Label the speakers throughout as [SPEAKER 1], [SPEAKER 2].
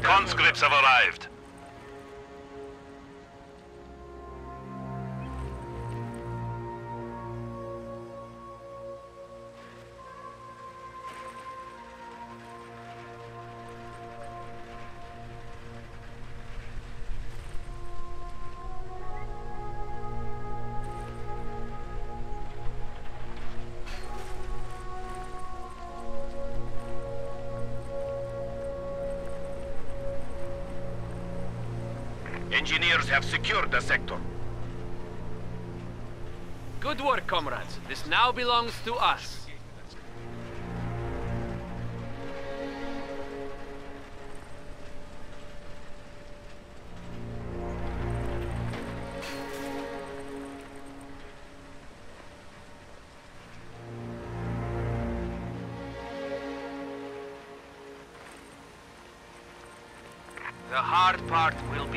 [SPEAKER 1] conscripts have arrived. Engineers have secured the sector.
[SPEAKER 2] Good work, comrades. This now belongs to us.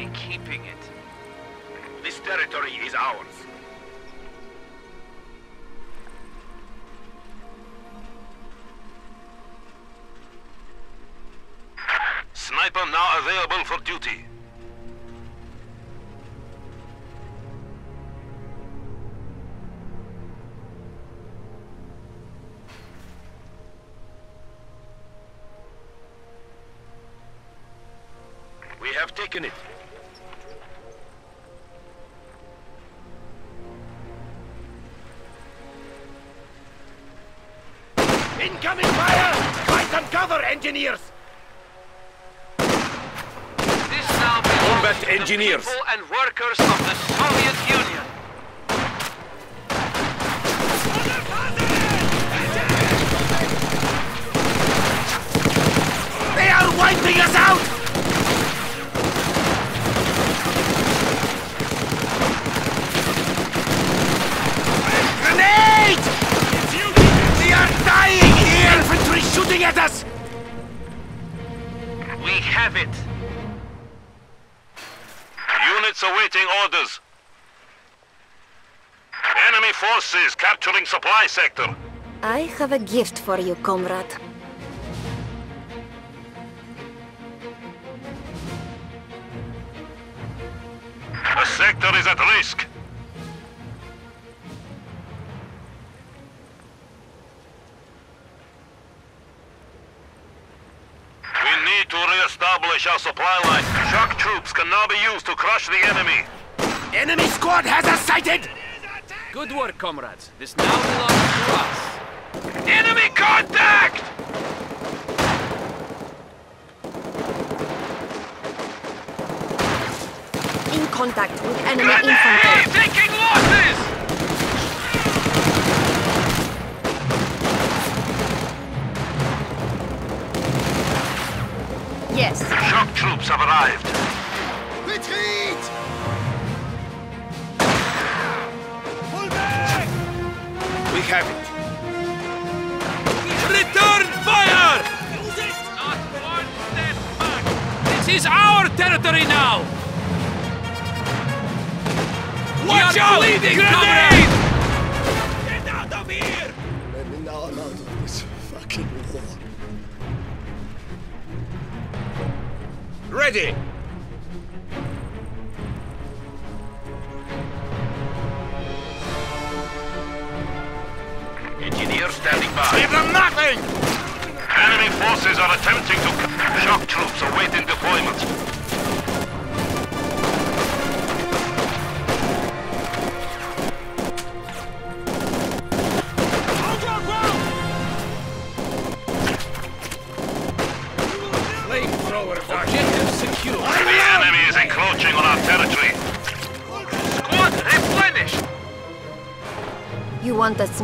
[SPEAKER 2] Be keeping it.
[SPEAKER 1] This territory is ours. Sniper now available for duty. Incoming fire! Find some cover, engineers!
[SPEAKER 2] This now
[SPEAKER 1] Combat engineers.
[SPEAKER 2] and workers of the Soviet Union.
[SPEAKER 1] They are wiping us out! Grenade! We are dying here! Infantry shooting at us!
[SPEAKER 2] We have it.
[SPEAKER 1] Units awaiting orders. Enemy forces capturing supply sector.
[SPEAKER 3] I have a gift for you, comrade.
[SPEAKER 1] The sector is at risk. We need to re-establish our supply line. Shock troops can now be used to crush the enemy. Enemy squad has us sighted!
[SPEAKER 2] Good work, comrades. This now belongs to us.
[SPEAKER 1] Enemy contact!
[SPEAKER 3] In contact with enemy infantry.
[SPEAKER 1] Grenade!
[SPEAKER 3] infantry.
[SPEAKER 2] Taking losses!
[SPEAKER 3] Yes.
[SPEAKER 1] Shock troops have arrived.
[SPEAKER 4] Retreat! Pull back!
[SPEAKER 1] We have it.
[SPEAKER 2] Return fire! Use it! Not one step back. This is our territory now.
[SPEAKER 4] Watch
[SPEAKER 2] we are
[SPEAKER 4] out!
[SPEAKER 2] bleeding,
[SPEAKER 4] Grenade!
[SPEAKER 2] comrades!
[SPEAKER 1] Ready! Engineer standing by. Give them nothing! Enemy forces are attempting to...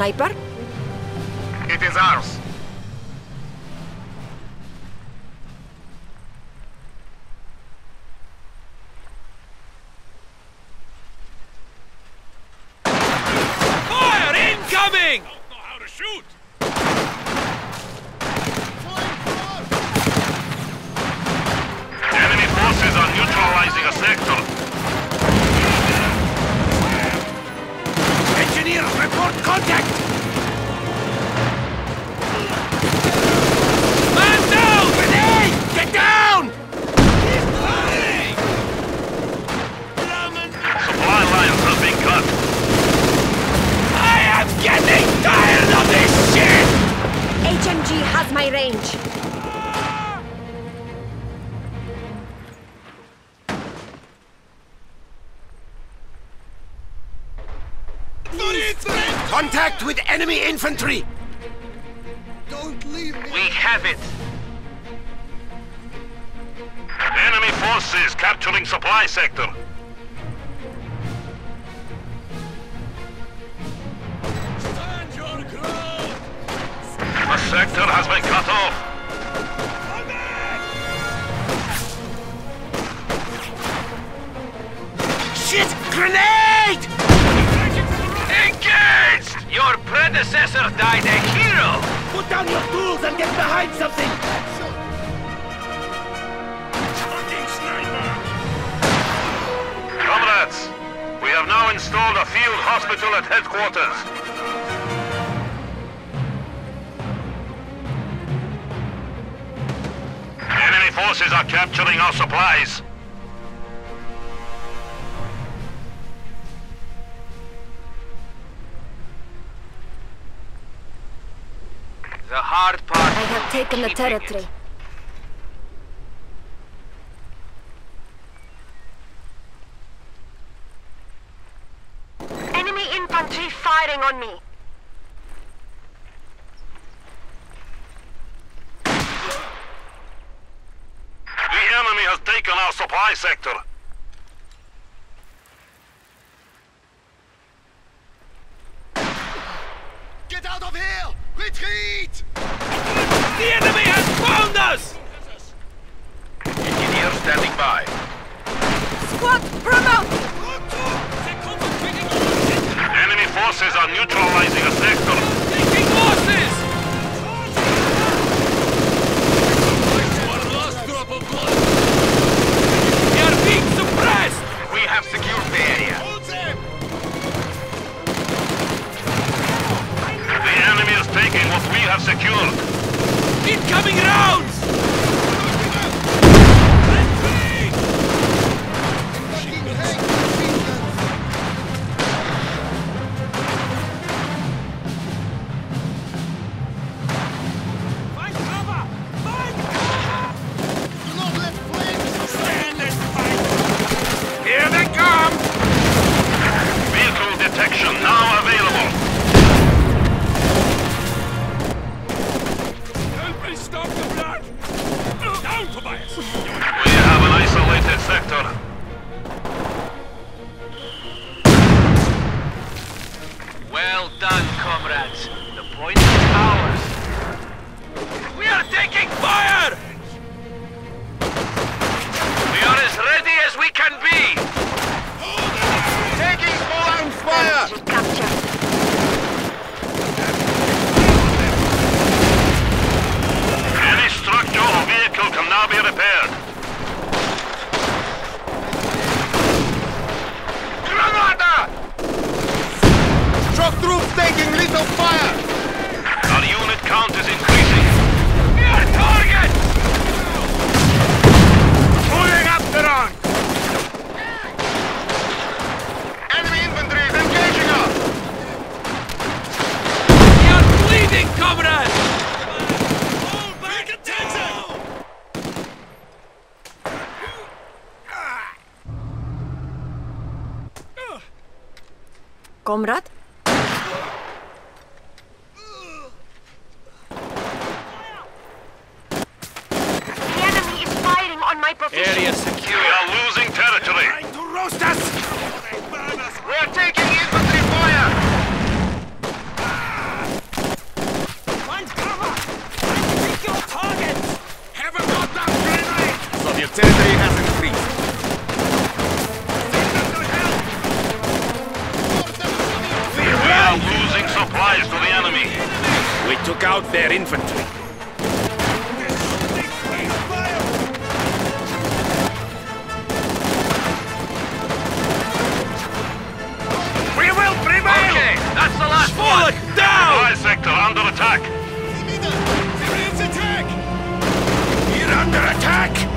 [SPEAKER 3] sniper? My range.
[SPEAKER 5] Contact with enemy infantry!
[SPEAKER 4] Don't leave me!
[SPEAKER 2] We have it!
[SPEAKER 1] Enemy forces capturing supply sector. Sector has been cut off.
[SPEAKER 5] Shit! Grenade!
[SPEAKER 2] Engaged! Your predecessor died a hero!
[SPEAKER 5] Put down your tools and get behind something!
[SPEAKER 1] Comrades, we have now installed a field hospital at headquarters. Enemy forces are capturing our supplies.
[SPEAKER 2] The hard part.
[SPEAKER 3] I have taken the
[SPEAKER 2] keeping it.
[SPEAKER 3] territory.
[SPEAKER 6] Enemy infantry firing on me.
[SPEAKER 1] The enemy has taken our supply sector.
[SPEAKER 4] Get out of here! Retreat!
[SPEAKER 2] The enemy has found us!
[SPEAKER 1] Engineer standing by.
[SPEAKER 3] Squad, promote!
[SPEAKER 1] Enemy forces are neutralizing a sector.
[SPEAKER 2] Taking
[SPEAKER 1] what we have secured.
[SPEAKER 2] Incoming rounds! Taking
[SPEAKER 5] little fire!
[SPEAKER 1] Our unit count is increasing.
[SPEAKER 2] We are targets!
[SPEAKER 1] Pulling up the run! Enemy infantry is engaging us!
[SPEAKER 2] We are bleeding, comrades!
[SPEAKER 4] Fall back attention!
[SPEAKER 3] Comrade?
[SPEAKER 6] The enemy is firing on my position.
[SPEAKER 2] Area
[SPEAKER 1] We
[SPEAKER 2] secure.
[SPEAKER 1] are losing territory.
[SPEAKER 5] Trying To roast us!
[SPEAKER 1] We are taking infantry fire!
[SPEAKER 2] Find cover! Take your targets!
[SPEAKER 5] Haven't got that grenade! Soviet territory has increased.
[SPEAKER 1] We are losing supplies to the enemy.
[SPEAKER 5] We took out their infantry.
[SPEAKER 1] Under attack.
[SPEAKER 5] We're under attack!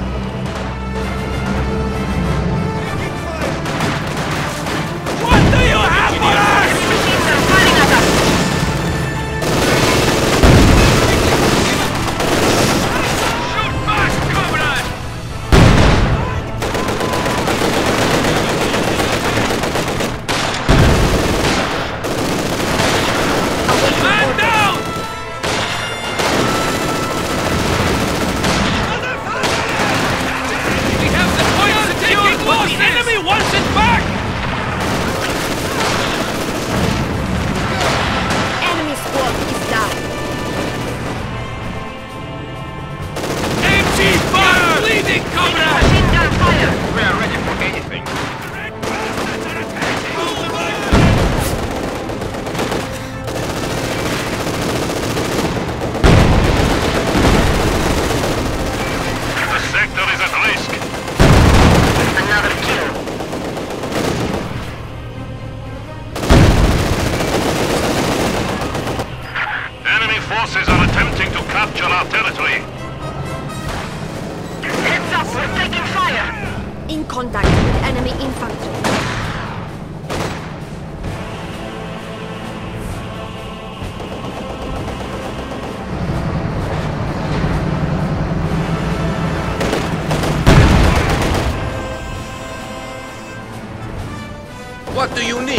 [SPEAKER 2] What do you
[SPEAKER 7] need?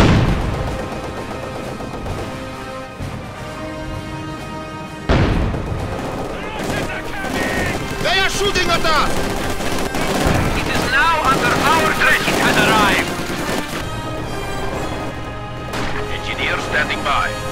[SPEAKER 7] They are shooting at us!
[SPEAKER 1] It is now under our trench. It has arrived. Engineer standing by.